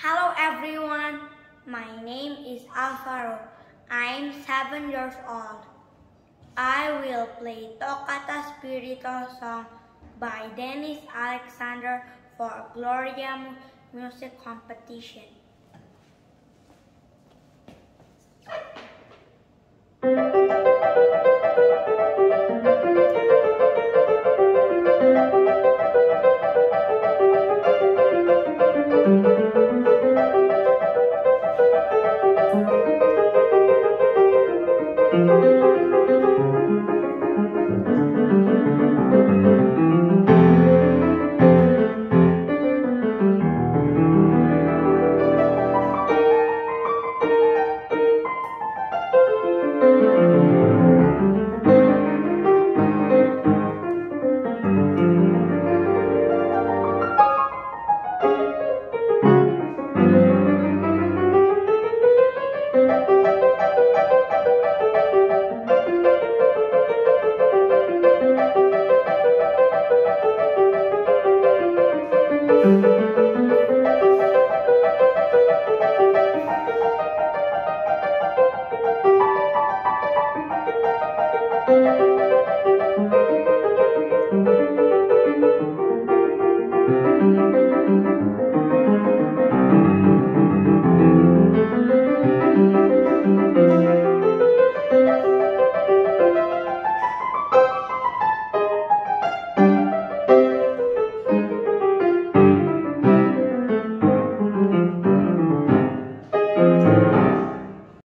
Hello everyone, my name is Alvaro. I'm seven years old. I will play Toccata Spirito song by Dennis Alexander for Gloriamus Music Competition. Música